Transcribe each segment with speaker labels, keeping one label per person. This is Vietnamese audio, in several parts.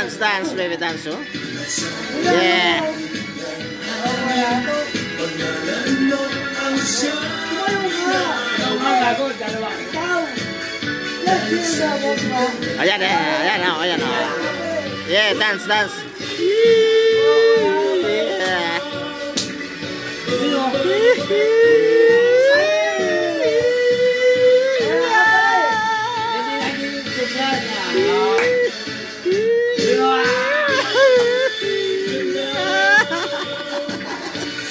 Speaker 1: Dance, dance, baby, dance. Oh. Yeah. Ayan eh, ayan ayan Yeah, dance, dance. Yeah.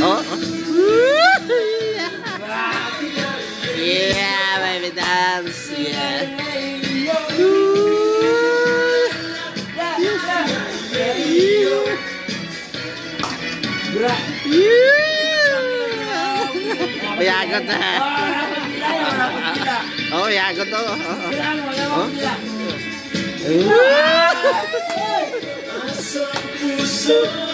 Speaker 1: đó yeah baby dance yeah Yeah, good. Oh yeah, good. Oh. Oh.